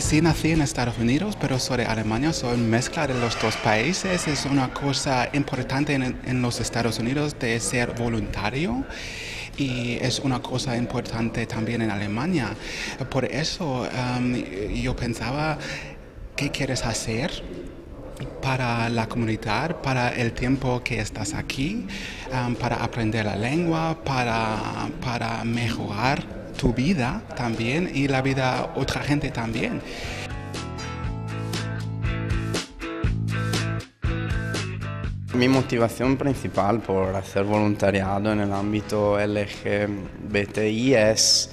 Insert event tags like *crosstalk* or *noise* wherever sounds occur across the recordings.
sí nací en Estados Unidos, pero soy de Alemania, soy mezcla de los dos países. Es una cosa importante en, los Estados Unidos de ser voluntario y es una cosa importante también en Alemania. Por eso um, yo pensaba, ¿qué quieres hacer? para la comunidad, para el tiempo que estás aquí, um, para aprender la lengua, para, para mejorar tu vida también y la vida otra gente también. Mi motivación principal por hacer voluntariado en el ámbito LGBTI es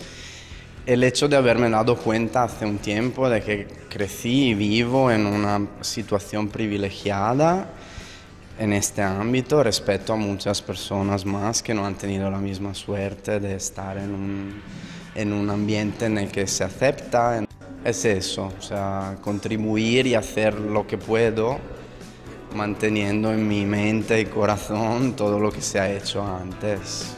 el hecho de haberme dado cuenta hace un tiempo de que crecí y vivo en una situación privilegiada en este ámbito respecto a muchas personas más que no han tenido la misma suerte de estar en un, en un ambiente en el que se acepta. Es eso, o sea, contribuir y hacer lo que puedo manteniendo en mi mente y corazón todo lo que se ha hecho antes.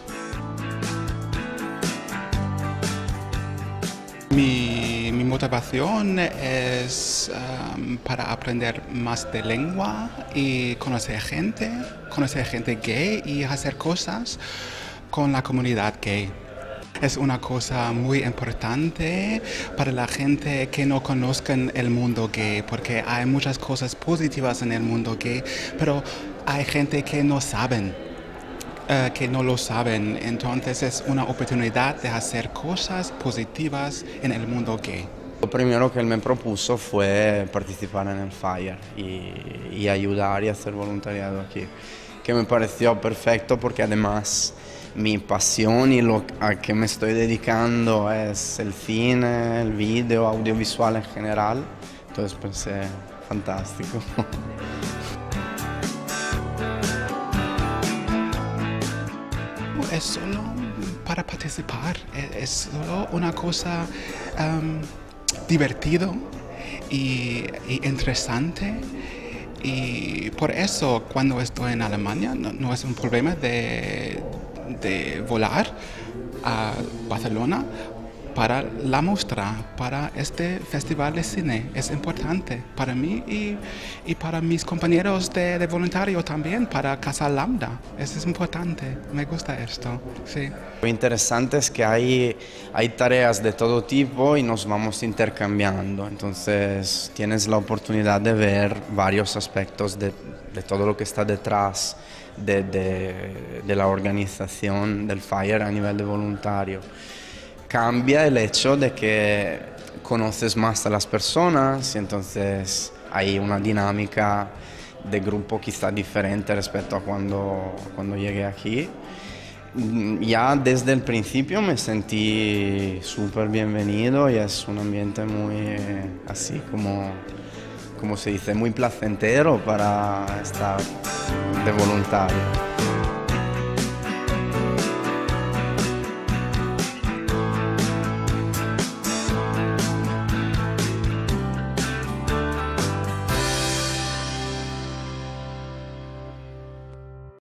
Mi, motivación es um, para aprender más de lengua y conocer gente, conocer gente gay y hacer cosas con la comunidad gay. Es una cosa muy importante para la gente que no conozcan el mundo gay, porque hay muchas cosas positivas en el mundo gay, pero hay gente que no saben eh, que no lo saben. Entonces es una oportunidad de hacer cosas positivas en el mundo gay. Lo primero que él me propuso fue participar en el FIRE y, ayudar y hacer voluntariado aquí, que me pareció perfecto porque además mi pasión y lo a que me estoy dedicando es el cine, el video, audiovisual en general. Entonces pensé, fantástico. *laughs* es solo para participar, es solo una cosa um, divertido y, interesante. Y por eso cuando estoy en Alemania no, es un problema de, de volar a Barcelona para la muestra, para este festival de cine. Es importante para mí y, y para mis compañeros de, de, voluntario también, para Casa Lambda. Eso es importante, me gusta esto. Sí. Lo interesante es que hay, hay tareas de todo tipo y nos vamos intercambiando. Entonces tienes la oportunidad de ver varios aspectos de, de todo lo que está detrás de, de, la organización del FIRE a nivel de voluntario cambia el hecho de que conoces más a las personas y entonces hay una dinámica de grupo quizá diferente respecto a cuando, cuando llegué aquí. Mm, ya desde el principio me sentí súper bienvenido y es un ambiente muy así como, como se dice, muy placentero para estar de voluntario.